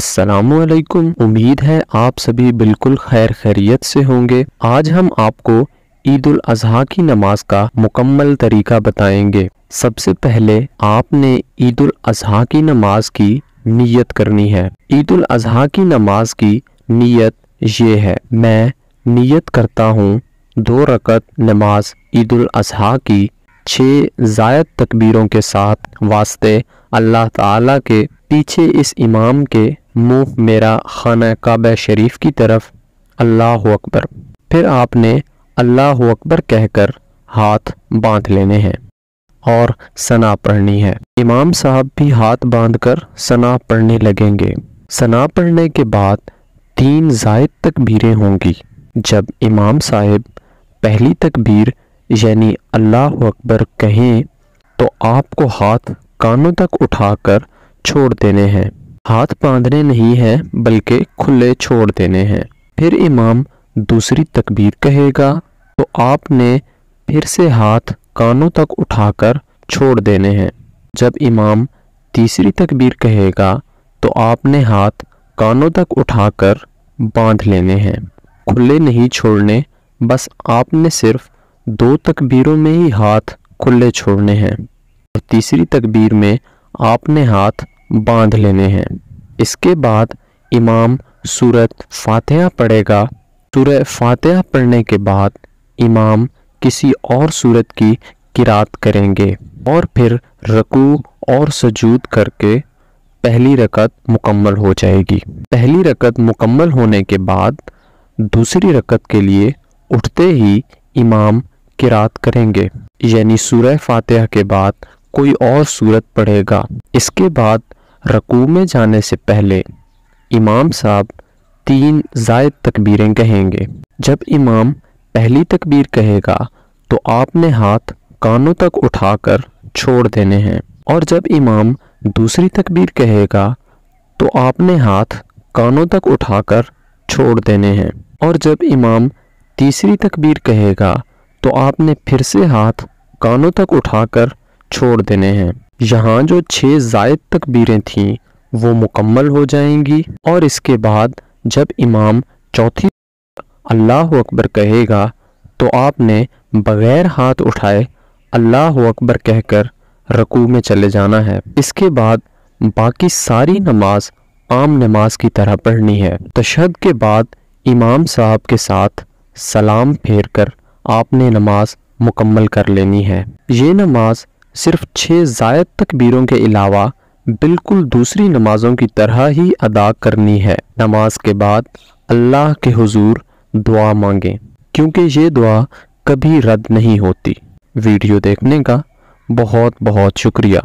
असलकुम उम्मीद है आप सभी बिल्कुल खैर खैरियत से होंगे। आज हम आपको ईद उल अजहा की नमाज़ का मुकम्मल तरीका बताएँगे। सबसे पहले आपने ईद उल अजहा की नमाज़ की नीयत करनी है। ईद उल अजहा की नमाज़ की नीयत ये है, मैं नीयत करता हूँ दो रकत नमाज़ ईद उल अजहा की छः जायद तकबीरों के साथ वास्ते अल्लाह ताला के पीछे इस इमाम के मुँह मेरा खाना काबा शरीफ की तरफ़, अल्लाह अकबर। फिर आपने अल्लाह अकबर कहकर हाथ बाँध लेने हैं और सना पढ़नी है। इमाम साहब भी हाथ बांधकर सना पढ़ने लगेंगे। सना पढ़ने के बाद तीन जायद तकबीरें होंगी। जब इमाम साहब पहली तकबीर, यानी अल्लाह अकबर कहें तो आपको हाथ कानों तक उठाकर छोड़ देने हैं। हाथ बांधने नहीं है, बल्कि खुले छोड़ देने हैं। फिर इमाम दूसरी तकबीर कहेगा तो आपने फिर से हाथ कानों तक उठाकर छोड़ देने हैं। जब इमाम तीसरी तकबीर कहेगा तो आपने हाथ कानों तक उठाकर बाँध लेने हैं। खुले नहीं छोड़ने, बस आपने सिर्फ़ दो तकबीरों में ही हाथ खुले छोड़ने हैं। और तीसरी तकबीर में आपने हाथ बाँध लेने हैं। इसके बाद इमाम सूरत फातिहा पढ़ेगा। सूरह फातिहा पढ़ने के बाद इमाम किसी और सूरत की किरात करेंगे और फिर रकू और सजूद करके पहली रकत मुकम्मल हो जाएगी। पहली रकत मुकम्मल होने के बाद दूसरी रकत के लिए उठते ही इमाम किरात करेंगे। यानी सूरह फातिहा के बाद कोई और सूरत पढ़ेगा। इसके बाद रकू में जाने से पहले इमाम साहब तीन जायद तकबीरें कहेंगे। जब इमाम पहली तकबीर कहेगा तो आपने हाथ कानों तक उठाकर छोड़ देने हैं। और जब इमाम दूसरी तकबीर कहेगा तो आपने हाथ कानों तक उठाकर छोड़ देने हैं। और जब इमाम तीसरी तकबीर कहेगा तो आपने फिर से हाथ कानों तक उठाकर छोड़ देने हैं। यहाँ जो छः जायद तकबीरें थीं, वो मुकम्मल हो जाएँगी। और इसके बाद जब इमाम चौथी अल्लाह अकबर कहेगा तो आपने बग़ैर हाथ उठाए अल्लाह अकबर कहकर रकू में चले जाना है। इसके बाद बाकी सारी नमाज़ आम नमाज़ की तरह पढ़नी है। तशद के बाद इमाम साहब के साथ सलाम फेर कर आपने नमाज़ मुकम्मल कर लेनी है। ये नमाज़ सिर्फ़ छः जायद तकबीरों के अलावा बिल्कुल दूसरी नमाज़ों की तरह ही अदा करनी है। नमाज़ के बाद अल्लाह के हुजूर दुआ मांगें, क्योंकि ये दुआ कभी रद्द नहीं होती। वीडियो देखने का बहुत बहुत शुक्रिया।